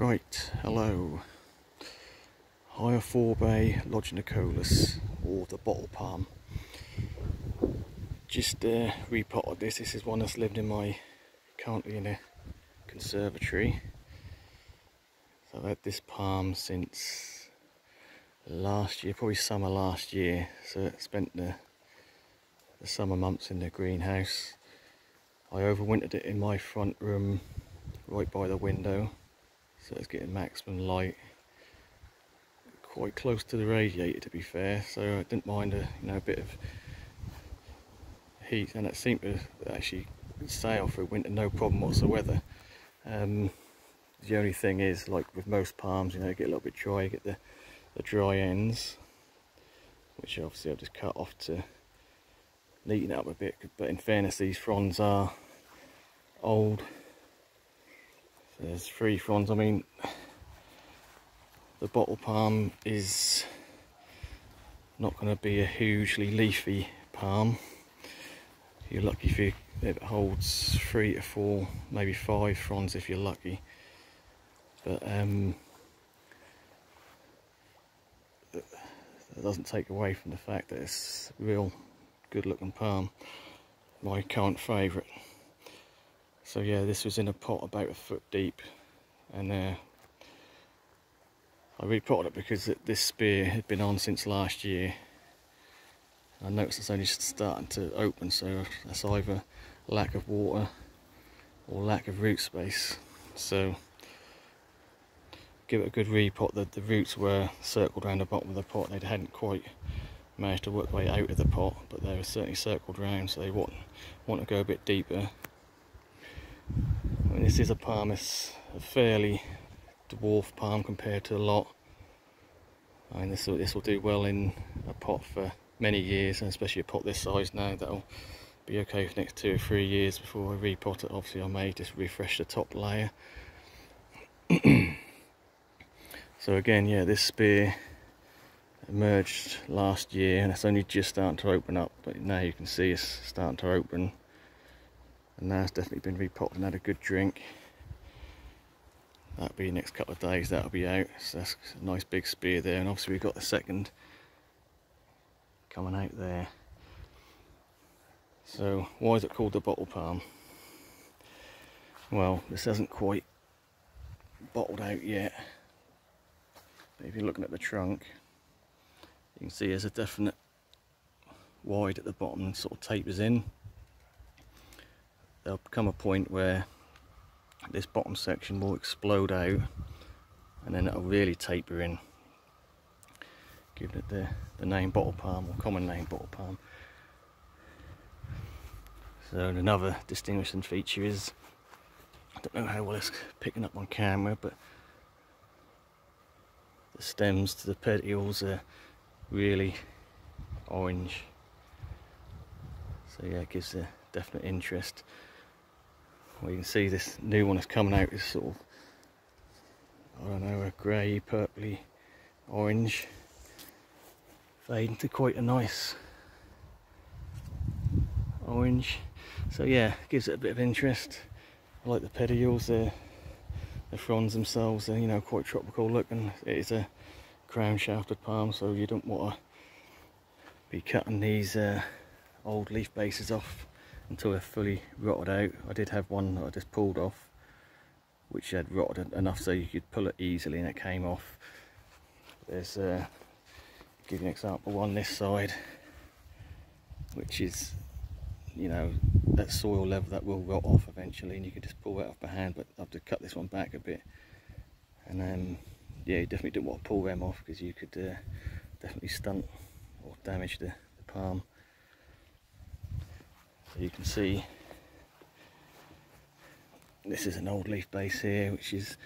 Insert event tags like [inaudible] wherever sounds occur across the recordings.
Right, hello. Hyophorbea lagenicaulis, or the bottle palm. Just uh, repotted this. This is one that's lived in my, currently in a conservatory. So I've had this palm since last year, probably summer last year. So I spent the, the summer months in the greenhouse. I overwintered it in my front room right by the window so it's getting maximum light. Quite close to the radiator to be fair. So I didn't mind a you know a bit of heat. And it seemed to actually sail through winter no problem whatsoever. Um, the only thing is like with most palms you know get a little bit dry you get the, the dry ends which obviously I've just cut off to neaten up a bit. But in fairness these fronds are old there's three fronds. I mean, the bottle palm is not going to be a hugely leafy palm. You're lucky if you, it holds three to four, maybe five fronds if you're lucky. But um, it doesn't take away from the fact that it's a real good looking palm. My current favourite. So yeah, this was in a pot about a foot deep and uh, I repotted it because this spear had been on since last year. I noticed it's only starting to open so that's either lack of water or lack of root space. So give it a good repot. The, the roots were circled around the bottom of the pot. They hadn't quite managed to work their way out of the pot but they were certainly circled around so they want, want to go a bit deeper I mean, this is a palm, it's a fairly dwarf palm compared to a lot. I mean, this will, this will do well in a pot for many years, and especially a pot this size now, that'll be okay for next two or three years before I repot it. Obviously, I may just refresh the top layer. [clears throat] so again, yeah, this spear emerged last year, and it's only just starting to open up, but now you can see it's starting to open and now it's definitely been repotted and had a good drink. That'll be the next couple of days that'll be out. So that's a nice big spear there. And obviously we've got the second coming out there. So why is it called the bottle palm? Well this hasn't quite bottled out yet. But if you're looking at the trunk you can see there's a definite wide at the bottom and sort of tapers in there'll come a point where this bottom section will explode out and then it'll really taper in. Give it the, the name bottle palm or common name bottle palm. So another distinguishing feature is I don't know how well it's picking up on camera but the stems to the petioles are really orange. So yeah it gives a definite interest well, you can see this new one is coming out. Is sort of I don't know a grey purpley orange. Fading to quite a nice orange. So yeah gives it a bit of interest. I like the petioles the fronds themselves. Are you know quite tropical looking. It is a crown shafted palm so you don't want to be cutting these uh, old leaf bases off until they're fully rotted out. I did have one that I just pulled off which had rotted enough so you could pull it easily and it came off. There's, uh, give you an example, one this side which is, you know, at soil level that will rot off eventually and you can just pull that off by hand but I have to cut this one back a bit and then yeah you definitely don't want to pull them off because you could uh, definitely stunt or damage the, the palm you can see this is an old leaf base here which is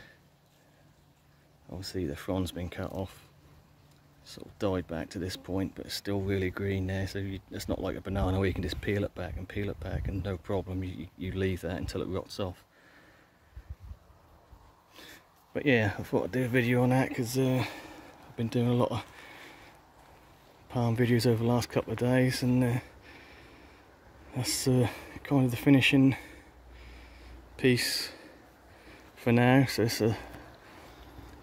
obviously the frond's been cut off sort of died back to this point but it's still really green there. So you, it's not like a banana where you can just peel it back and peel it back and no problem you, you leave that until it rots off. But yeah I thought I'd do a video on that because uh, I've been doing a lot of palm videos over the last couple of days and uh, that's uh, kind of the finishing piece for now. So it's a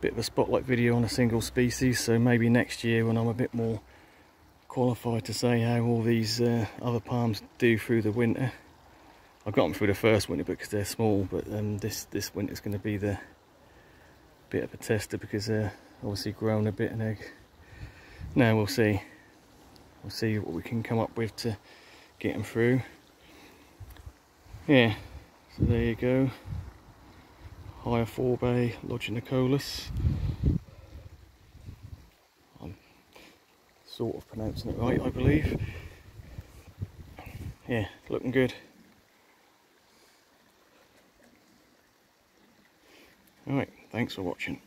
bit of a spotlight video on a single species. So maybe next year when I'm a bit more qualified to say how all these uh, other palms do through the winter. I got them through the first winter because they're small but um, this this winter is going to be the bit of a tester because they're obviously grown a bit and egg. Now we'll see. We'll see what we can come up with to get them through yeah so there you go Hyophorbes lagenicaulis. I'm sort of pronouncing it right, I believe. Yeah, looking good. Alright, thanks for watching.